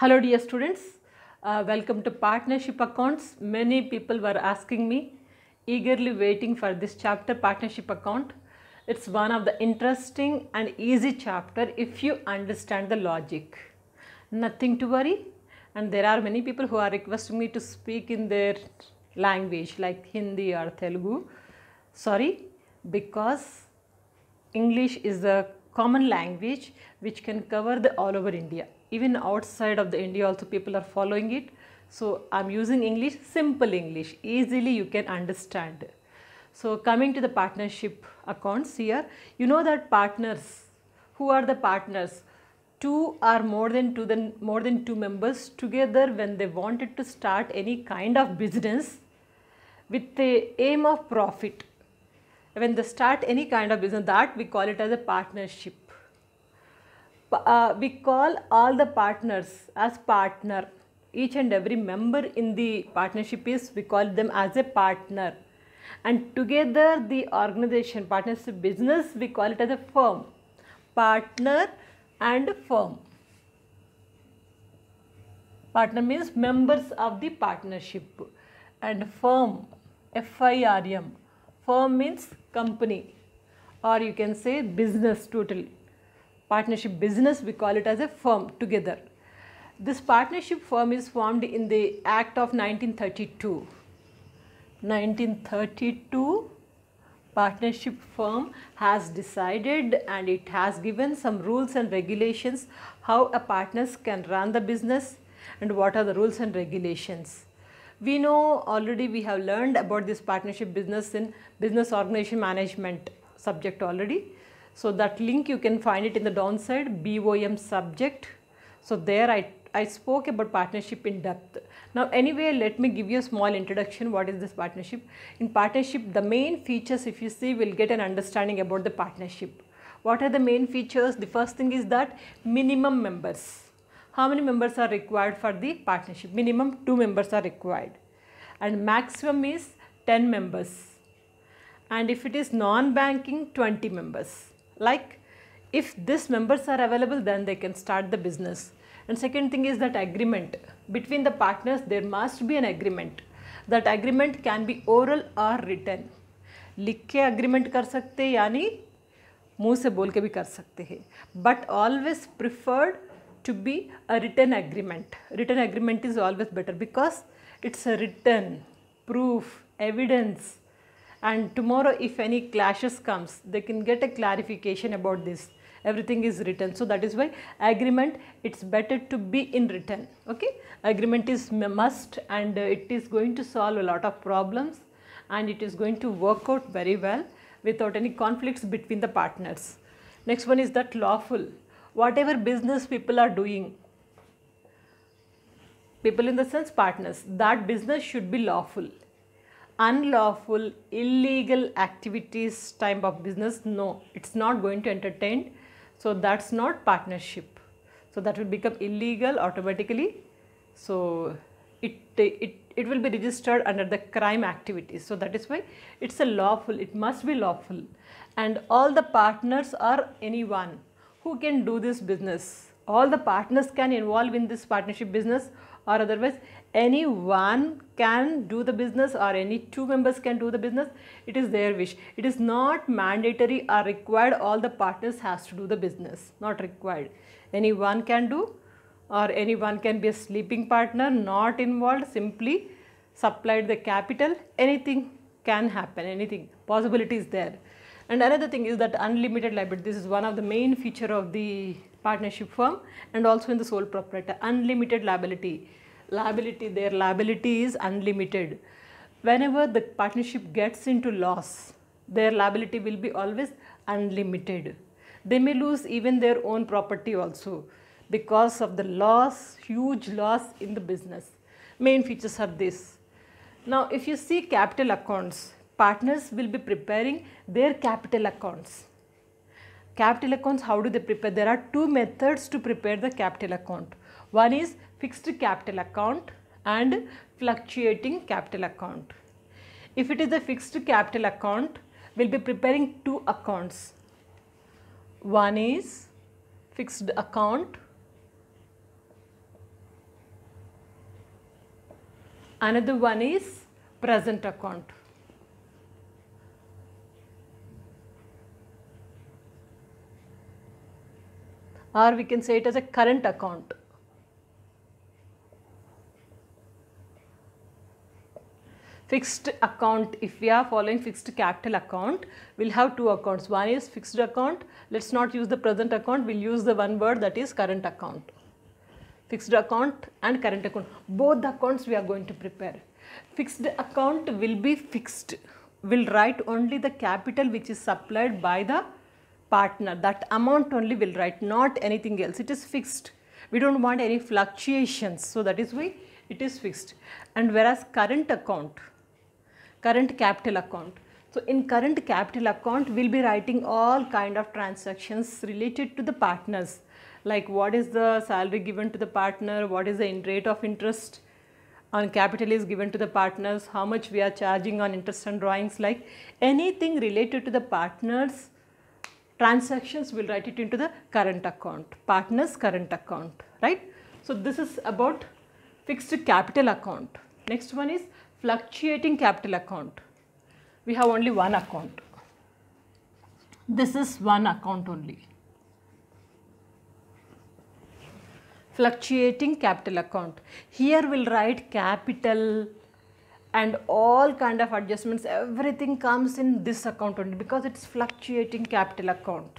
Hello dear students, uh, welcome to partnership accounts. Many people were asking me, eagerly waiting for this chapter partnership account. It's one of the interesting and easy chapter if you understand the logic. Nothing to worry and there are many people who are requesting me to speak in their language like Hindi or Telugu. Sorry, because English is a common language which can cover the all over India. Even outside of the India also people are following it. So I'm using English, simple English, easily you can understand. So coming to the partnership accounts here, you know that partners, who are the partners? Two or more than two than more than two members together when they wanted to start any kind of business with the aim of profit when they start any kind of business that we call it as a partnership Pa- uh, we call all the partners as partner. Each and every member in the partnership is we call them as a partner. And together the organization partnership business we call it as a firm. Partner and firm. Partner means members of the partnership. And firm f-i-r-m firm means company. Or you can say business total partnership business we call it as a firm together. This partnership firm is formed in the act of 1932 1932 partnership firm has decided and it has given some rules and regulations how a partners can run the business and what are the rules and regulations. We know already we have learned about this partnership business in business organization management subject already so that link you can find it in the downside BOM subject. So there I, I spoke about partnership in depth. Now anyway let me give you a small introduction. What is this partnership? In partnership the main features if you see will get an understanding about the partnership. What are the main features? The first thing is that minimum members. How many members are required for the partnership? Minimum 2 members are required. And maximum is 10 members. And if it is non-banking 20 members like if this members are available then they can start the business and second thing is that agreement between the partners there must be an agreement that agreement can be oral or written लिख के agreement कर सकते हैं यानी मुंह से बोल के भी कर सकते हैं but always preferred to be a written agreement. Written agreement is always better because it's a written proof, evidence and tomorrow if any clashes comes they can get a clarification about this. Everything is written. So that is why agreement it's better to be in written. Okay? Agreement is must and it is going to solve a lot of problems and it is going to work out very well without any conflicts between the partners. Next one is that lawful. Whatever business people are doing people in the sense partners that business should be lawful unlawful illegal activities type of business no it's not going to entertain. So that's not partnership. So that will become illegal automatically. So it it it will be registered under the crime activities. So that is why it's a lawful it must be lawful. And all the partners are anyone who can do this business. All the partners can involve in this partnership business or otherwise anyone can do the business or any two members can do the business. It is their wish. It is not mandatory or required. All the partners has to do the business. Not required. Anyone can do or anyone can be a sleeping partner not involved. Simply supplied the capital. Anything can happen. Anything. Possibility is there. And another thing is that unlimited liability. This is one of the main feature of the partnership firm and also in the sole proprietor. Unlimited liability liability their liability is unlimited. Whenever the partnership gets into loss their liability will be always unlimited. They may lose even their own property also. Because of the loss huge loss in the business. Main features are this. Now if you see capital accounts partners will be preparing their capital accounts. Capital accounts how do they prepare? There are two methods to prepare the capital account. One is fixed capital account and fluctuating capital account if it is a fixed capital account we'll be preparing two accounts one is fixed account Another one is present account. Or we can say it as a current account. Fixed account if we are following fixed capital account we'll have two accounts. One is fixed account. Let's not use the present account. We'll use the one word that is current account. Fixed account and current account. Both accounts we are going to prepare. Fixed account will be fixed. Will write only the capital which is supplied by the partner. That amount only will write not anything else. It is fixed. We don't want any fluctuations. So that is why it is fixed. And whereas current account current capital account. So, in current capital account we will be writing all kind of transactions related to the partners like what is the salary given to the partner, what is the rate of interest on capital is given to the partners, how much we are charging on interest and drawings like anything related to the partners transactions we will write it into the current account, partners current account, right. So, this is about fixed capital account. Next one is fluctuating capital account. We have only one account. This is one account only. Fluctuating capital account. Here we'll write capital and all kind of adjustments, everything comes in this account only because it's fluctuating capital account.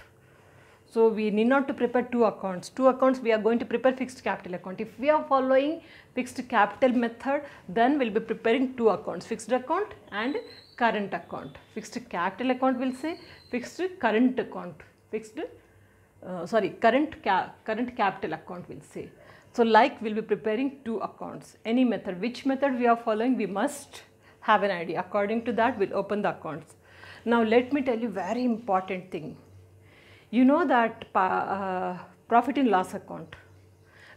So we need not to prepare two accounts. Two accounts we are going to prepare fixed capital account. If we are following fixed capital method then we will be preparing two accounts fixed account and current account. Fixed capital account will say fixed current account fixed uh, sorry current ca current capital account will say. So like we will be preparing two accounts any method which method we are following we must have an idea according to that we will open the accounts. Now let me tell you very important thing you know that uh, profit and loss account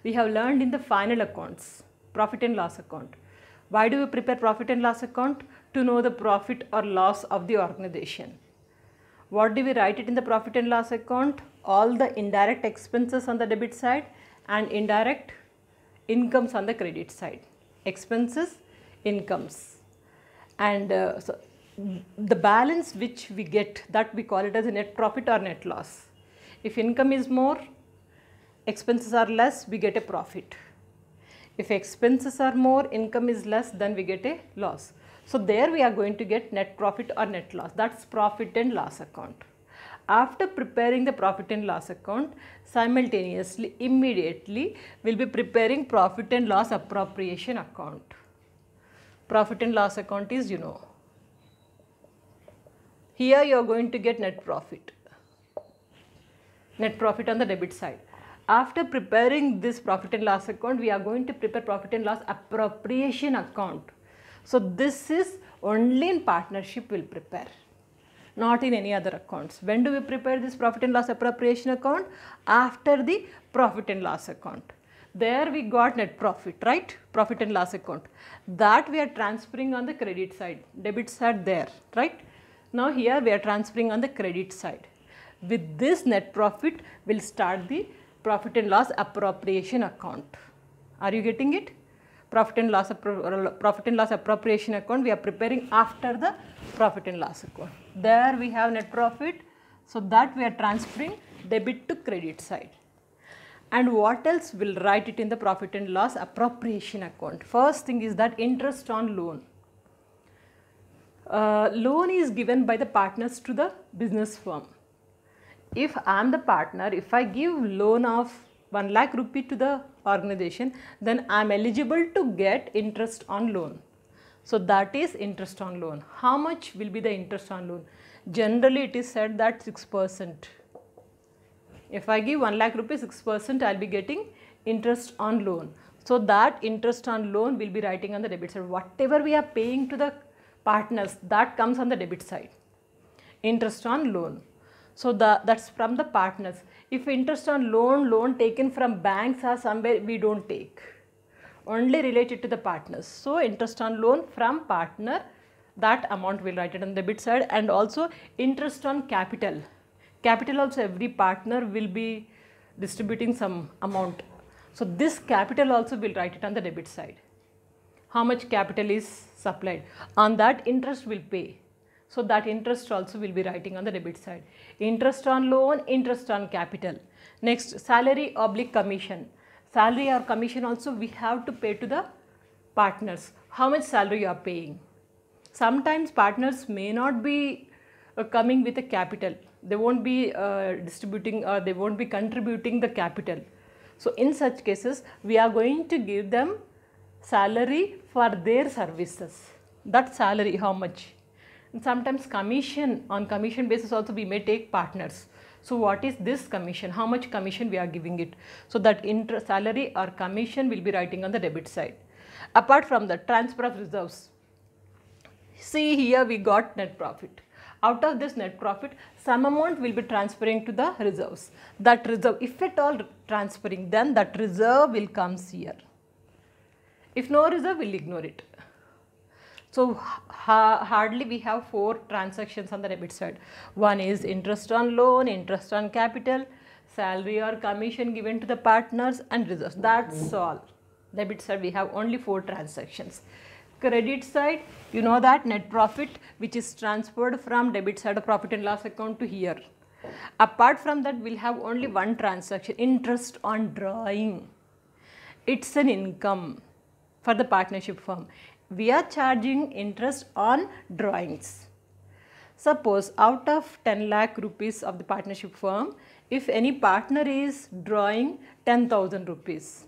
we have learned in the final accounts profit and loss account. Why do we prepare profit and loss account? To know the profit or loss of the organization. What do we write it in the profit and loss account? All the indirect expenses on the debit side and indirect incomes on the credit side. Expenses, incomes. And uh, so the balance which we get that we call it as a net profit or net loss. If income is more, expenses are less, we get a profit. If expenses are more, income is less, then we get a loss. So there we are going to get net profit or net loss. That's profit and loss account. After preparing the profit and loss account, simultaneously, immediately, we'll be preparing profit and loss appropriation account. Profit and loss account is, you know, here you are going to get net profit, net profit on the debit side. After preparing this profit and loss account, we are going to prepare profit and loss appropriation account. So this is only in partnership will prepare, not in any other accounts. When do we prepare this profit and loss appropriation account? After the profit and loss account. There we got net profit, right? Profit and loss account. That we are transferring on the credit side, debit side there, right? Now here we are transferring on the credit side. With this net profit, we'll start the profit and loss appropriation account. Are you getting it? Profit and loss profit and loss appropriation account we are preparing after the profit and loss account. There we have net profit. So that we are transferring debit to credit side. And what else We'll write it in the profit and loss appropriation account? First thing is that interest on loan. Uh, loan is given by the partners to the business firm if I am the partner, if I give loan of 1 lakh rupee to the organization, then I am eligible to get interest on loan. So that is interest on loan. How much will be the interest on loan? Generally it is said that 6 percent. If I give 1 lakh rupees 6 percent I will be getting interest on loan. So that interest on loan will be writing on the debit side. Whatever we are paying to the partners that comes on the debit side. Interest on loan. So the, that's from the partners. If interest on loan, loan taken from banks or somewhere we don't take. Only related to the partners. So interest on loan from partner that amount will write it on the debit side and also interest on capital. Capital also every partner will be distributing some amount. So this capital also will write it on the debit side. how much capital is supplied. On that interest will pay. So that interest also will be writing on the debit side. Interest on loan, interest on capital. Next salary oblique commission. Salary or commission also we have to pay to the partners. How much salary you are paying. Sometimes partners may not be uh, coming with a capital. They won't be uh, distributing or they won't be contributing the capital. So in such cases we are going to give them salary for their services. That salary how much? And sometimes commission on commission basis also we may take partners. So what is this commission? How much commission we are giving it? So that interest salary or commission will be writing on the debit side. Apart from the transfer of reserves, see here we got net profit. Out of this net profit, some amount will be transferring to the reserves. That reserve, if at all transferring, then that reserve will comes here. If no reserve, we'll ignore it. So ha hardly we have four transactions on the debit side. One is interest on loan, interest on capital, salary or commission given to the partners and reserves. That's all. Debit side we have only four transactions. Credit side you know that net profit which is transferred from debit side of profit and loss account to here. Apart from that we'll have only one transaction interest on drawing. It's an income for the partnership firm. We are charging interest on drawings. Suppose out of 10 lakh rupees of the partnership firm, if any partner is drawing 10,000 rupees,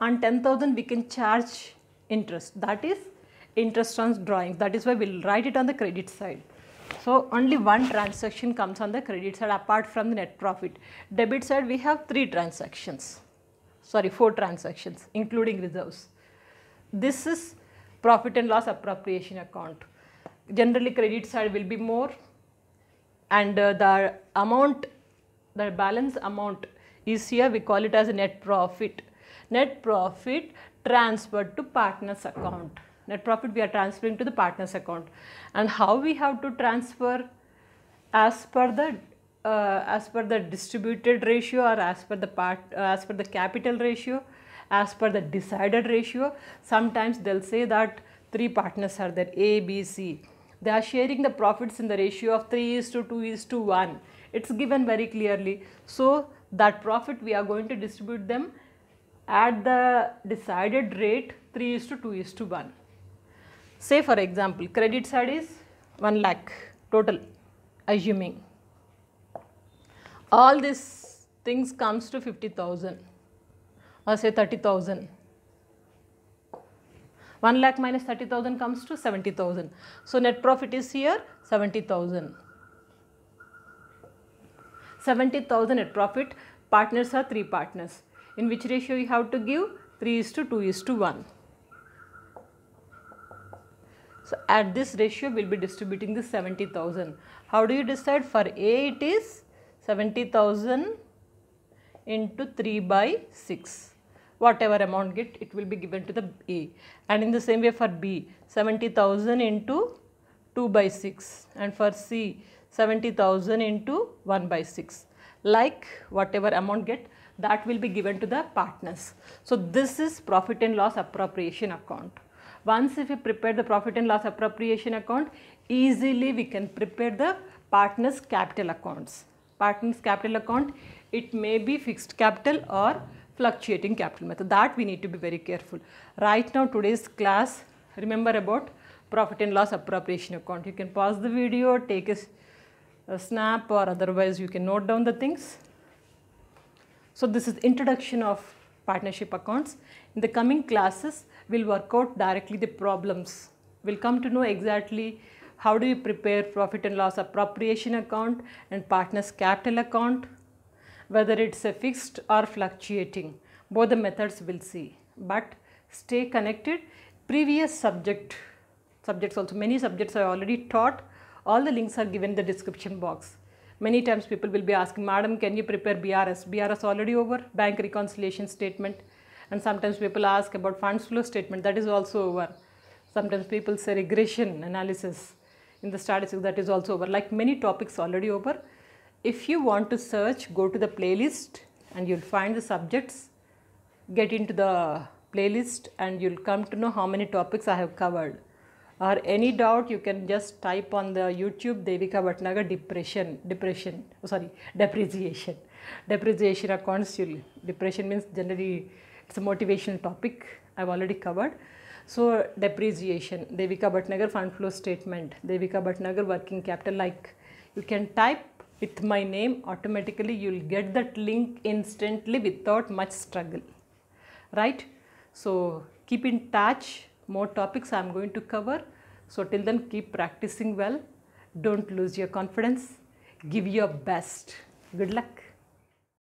on 10,000 we can charge interest that is interest on drawings that is why we will write it on the credit side. So only one transaction comes on the credit side apart from the net profit. Debit side we have three transactions, sorry four transactions including reserves. This is profit and loss appropriation account. Generally credit side will be more and uh, the amount, the balance amount is here we call it as net profit. Net profit transferred to partner's account. Net profit we are transferring to the partner's account. And how we have to transfer as per the uh, as per the distributed ratio or as per the part uh, as per the capital ratio as per the decided ratio. Sometimes they'll say that three partners are there A, B, C. They are sharing the profits in the ratio of 3 is to 2 is to 1. It's given very clearly. So that profit we are going to distribute them at the decided rate 3 is to 2 is to 1. Say for example, credit side is 1 lakh total assuming. All these things comes to 50,000 or say 30,000. 1 lakh minus 30,000 comes to 70,000. So net profit is here 70,000. 70,000 net profit, partners are 3 partners. In which ratio you have to give? 3 is to 2 is to 1. So at this ratio we will be distributing the 70,000. How do you decide? For A it is 70,000 into 3 by 6 whatever amount get it will be given to the A and in the same way for B 70,000 into 2 by 6 and for C 70,000 into 1 by 6 like whatever amount get that will be given to the partners. So this is profit and loss appropriation account. Once if we prepare the profit and loss appropriation account easily we can prepare the partners capital accounts. Partners capital account it may be fixed capital or fluctuating capital method that we need to be very careful. Right now today's class remember about profit and loss appropriation account. You can pause the video, take a, a snap or otherwise you can note down the things. So this is introduction of partnership accounts. In the coming classes, we'll work out directly the problems. We'll come to know exactly how do you prepare profit and loss appropriation account and partners capital account whether it's a fixed or fluctuating. Both the methods will see. But stay connected. Previous subject subjects also many subjects are already taught. All the links are given in the description box. Many times people will be asking madam can you prepare brs brs already over bank reconciliation statement. And sometimes people ask about funds flow statement that is also over. Sometimes people say regression analysis. In the statistics that is also over. Like many topics already over if you want to search, go to the playlist and you'll find the subjects, get into the playlist and you'll come to know how many topics I have covered. Or any doubt, you can just type on the YouTube Devika Bhatnagar depression, depression, oh, sorry, depreciation. Depreciation accounts, you'll, depression means generally it's a motivational topic I've already covered. So depreciation, Devika Bhatnagar fund flow statement, Devika Bhatnagar working capital like you can type with my name automatically you'll get that link instantly without much struggle. Right? So keep in touch. More topics i'm going to cover. So till then keep practicing well. Don't lose your confidence. Give your best. Good luck